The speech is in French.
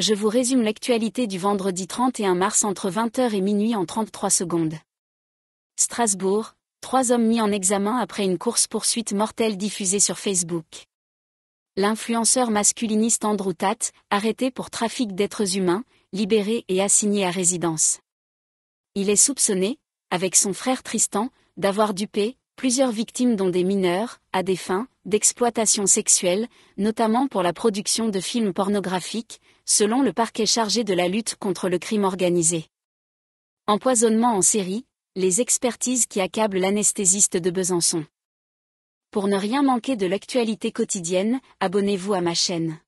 Je vous résume l'actualité du vendredi 31 mars entre 20h et minuit en 33 secondes. Strasbourg, trois hommes mis en examen après une course-poursuite mortelle diffusée sur Facebook. L'influenceur masculiniste Andrew Tate, arrêté pour trafic d'êtres humains, libéré et assigné à résidence. Il est soupçonné, avec son frère Tristan, d'avoir dupé, plusieurs victimes dont des mineurs, à des fins d'exploitation sexuelle, notamment pour la production de films pornographiques, selon le parquet chargé de la lutte contre le crime organisé. Empoisonnement en série, les expertises qui accablent l'anesthésiste de Besançon. Pour ne rien manquer de l'actualité quotidienne, abonnez-vous à ma chaîne.